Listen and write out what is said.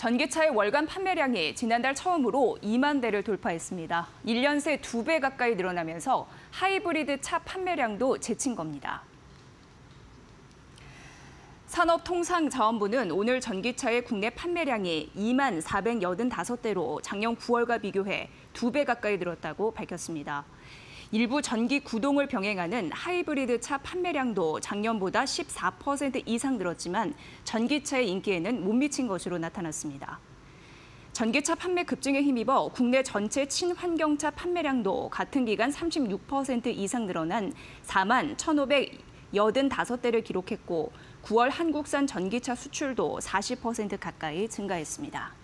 전기차의 월간 판매량이 지난달 처음으로 2만 대를 돌파했습니다. 1년 새 2배 가까이 늘어나면서 하이브리드 차 판매량도 제친 겁니다. 산업통상자원부는 오늘 전기차의 국내 판매량이 2만 485대로 작년 9월과 비교해 2배 가까이 늘었다고 밝혔습니다. 일부 전기 구동을 병행하는 하이브리드 차 판매량도 작년보다 14% 이상 늘었지만 전기차의 인기에는 못 미친 것으로 나타났습니다. 전기차 판매 급증에 힘입어 국내 전체 친환경차 판매량도 같은 기간 36% 이상 늘어난 4만 1,585대를 기록했고 9월 한국산 전기차 수출도 40% 가까이 증가했습니다.